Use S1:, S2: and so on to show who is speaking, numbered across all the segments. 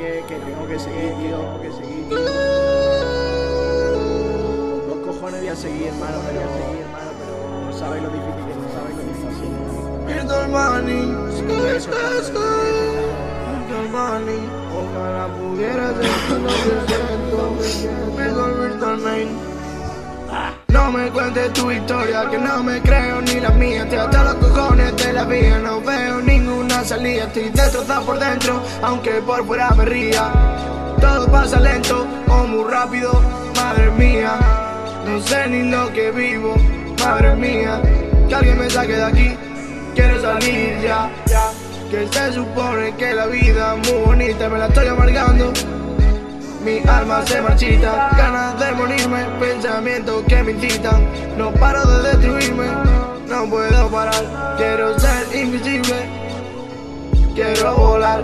S1: seguir, tío, tengo que seguir. Dos cojones voy a seguir, hermano, pero voy a seguir, hermano, pero no sabéis lo difícil que es, no sabéis lo difícil.
S2: Virtual Money, ojalá pudiera ser lo que siento. Virtual, Virtual Main. No me cuentes tu historia, que no me creo ni la mía. Estoy hasta los cojones de la vida, salida. Estoy destrozado por dentro, aunque por fuera me ría. Todo pasa lento o muy rápido, madre mía. No sé ni lo que vivo, madre mía. Que alguien me saque de aquí, quiero salir ya. ya. Que se supone que la vida es muy bonita, me la estoy amargando. Mi alma se marchita, ganas de morirme, pensamientos que me incitan. No paro de destruirme, no puedo parar. Quiero ser invisible, quiero volar,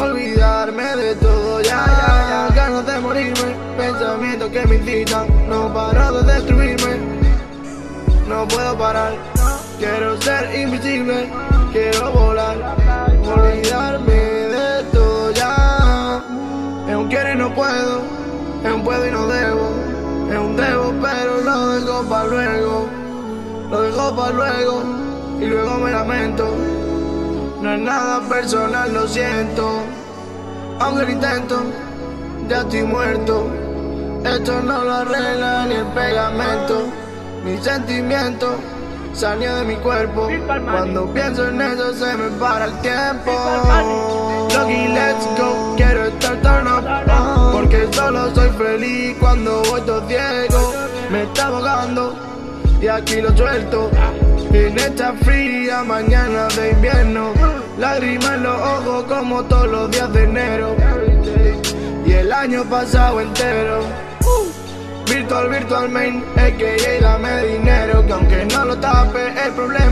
S2: olvidarme de todo ya, ya, ya. Ganas de morirme, pensamientos que me incitan. No paro de destruirme, no puedo parar. Quiero ser invisible, quiero volar, olvidarme de todo ya. Es un quiero y no puedo, es un puedo y no debo, es un debo pero lo dejo para luego, lo dejo para luego y luego me lamento. No es nada personal, lo siento, aunque lo intento, ya estoy muerto. Esto no lo arregla ni el pegamento, mis sentimientos salió de mi cuerpo. Cuando pienso en eso se me para el tiempo. Lucky, let's go, quiero estar turn up. Porque solo soy feliz cuando voy todo ciego. Me está ahogando y aquí lo suelto. En esta fría mañana de invierno, Lágrimas en los ojos como todos los días de enero. Y el año pasado entero. Virtual, virtual main, es que ella me dinero. Que aunque no lo tape, el problema.